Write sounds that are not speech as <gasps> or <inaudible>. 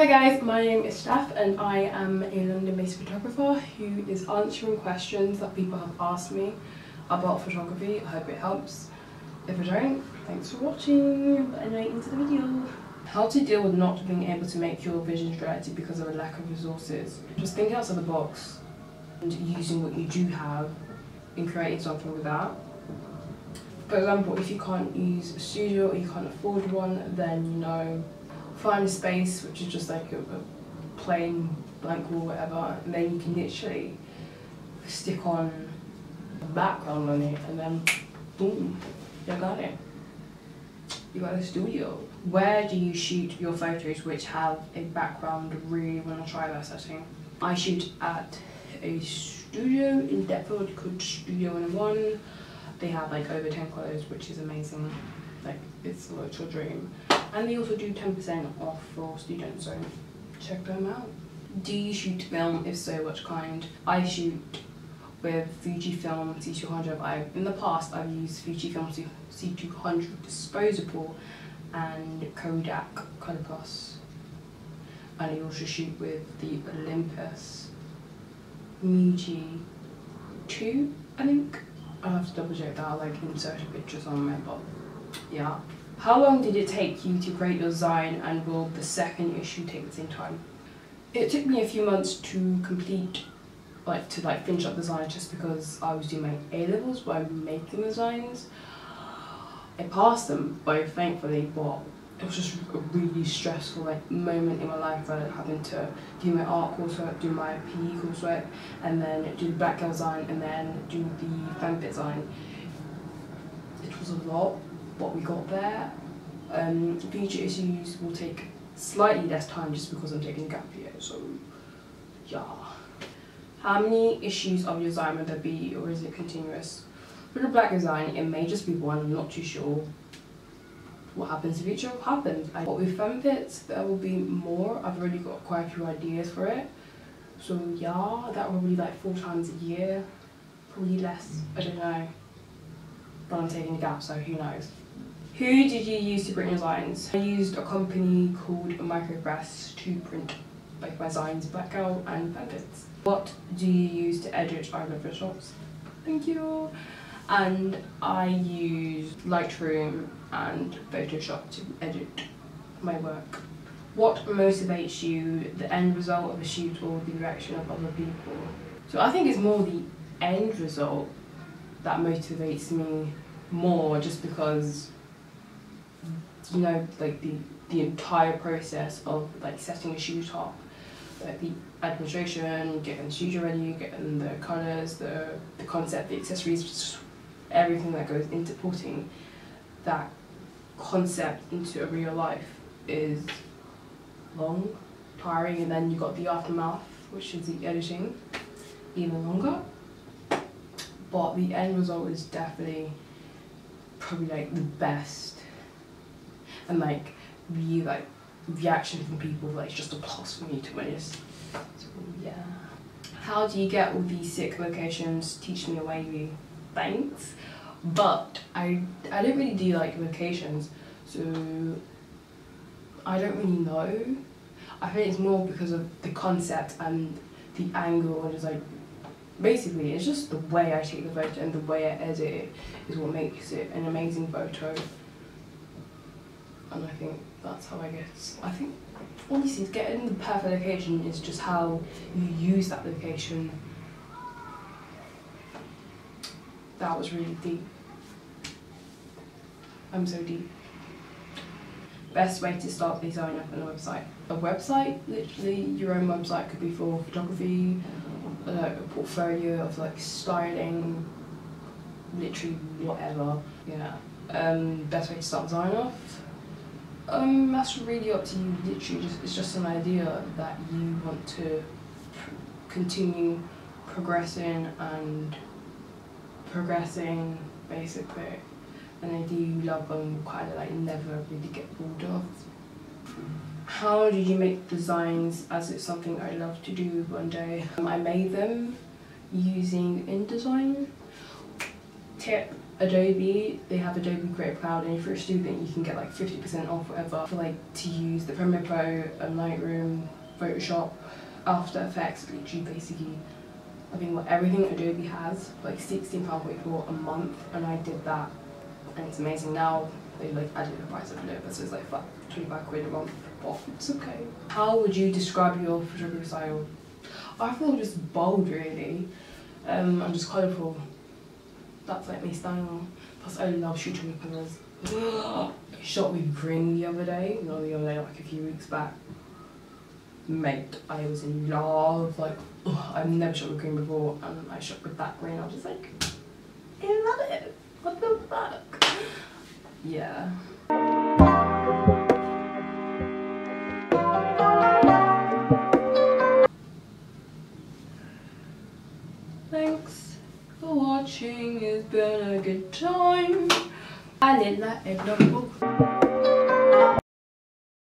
Hi guys, my name is Steph and I am a London-based photographer who is answering questions that people have asked me about photography. I hope it helps. If it don't, thanks for watching. But anyway, into the video. How to deal with not being able to make your visions reality because of a lack of resources. Just think outside the box and using what you do have and creating something with that. For example, if you can't use a studio or you can't afford one, then you know, find a space which is just like a, a plain blank wall, whatever, and then you can literally stick on background on it, and then boom, you got it. You got a studio. Where do you shoot your photos which have a background? Really want to try that setting. I shoot at a studio in Deptford called Studio 101 they have like over 10 colours, which is amazing. Like, it's a literal dream. And they also do 10% off for students, so check them out. Do you shoot film? If so, what kind? I shoot with Fujifilm C200. I, in the past, I've used Fujifilm C200 disposable and Kodak Color. And I also shoot with the Olympus Muji 2, I think. I'll have to double check that, I'll like insert pictures on my but yeah. How long did it take you to create your zine and will the second issue take the same time? It took me a few months to complete, like to like finish up the zine just because I was doing my A-levels by making the designs. I passed them both thankfully, but it was just a really stressful like moment in my life where having to do my art coursework, do my PE coursework, and then do the black girl zine, and then do the fan zine. It was a lot, but we got there. Um, future issues will take slightly less time just because I'm taking gap year, so yeah. How many issues of your zine would there be, or is it continuous? For the black zine, it may just be one, I'm not too sure what happens in the future happens. And what with FemFits, there will be more. I've already got quite a few ideas for it. So yeah, that will be like four times a year, probably less, I don't know. But I'm taking a gap, so who knows. Who did you use to print your zines? I used a company called Micropress to print both my zines, Blackout and FemFits. What do you use to edit? I love your shots. Thank you and I use Lightroom and Photoshop to edit my work. What motivates you, the end result of a shoot or the reaction of other people? So I think it's more the end result that motivates me more just because you know like the the entire process of like setting a shoot up like the administration getting the studio ready getting the colors the the concept the accessories everything that goes into putting that concept into a real life is long, tiring, and then you've got the aftermath, which is the editing, even longer. But the end result is definitely probably like the best, and like the like reaction from people like it's just a plus for me to witness. So yeah. How do you get all these sick locations? Teach me a wavy thanks. But I, I don't really do like locations so I don't really know. I think it's more because of the concept and the angle and just like basically it's just the way I take the photo and the way I edit it is what makes it an amazing photo. And I think that's how I guess. I think honestly getting the perfect location is just how you use that location that was really deep. I'm so deep. Best way to start designing up on a website. A website, literally your own website could be for photography, uh, a portfolio of like styling, literally whatever. Yeah. Um, best way to start design off. Um, that's really up to you. Literally, just it's just an idea that you want to continue progressing and progressing basically and I do love them kind of like never really get bored of. How did you make zines as it's something I love to do one day? Um, I made them using InDesign. Tip, Adobe, they have Adobe Creative Cloud, and if you're a student, you can get like 50% off whatever for like to use the Premiere Pro, Lightroom, Photoshop, After Effects, literally basically. I think what everything Adobe has, like £16 for a month, and I did that, and it's amazing. Now they like added the price of Adobe, so it's like fuck, 25 quid a month but It's okay. How would you describe your photography style? I feel just bold, really. Um, I'm just colourful that's like my style. Plus, I love shooting with colours. I <gasps> shot with green the other day, not the other day, like a few weeks back. Mate, I was in love. Like, ugh, I've never shot with green before, and I shot with that green. I was just like, I love it. What the fuck? Yeah. It's been a good time. I did that.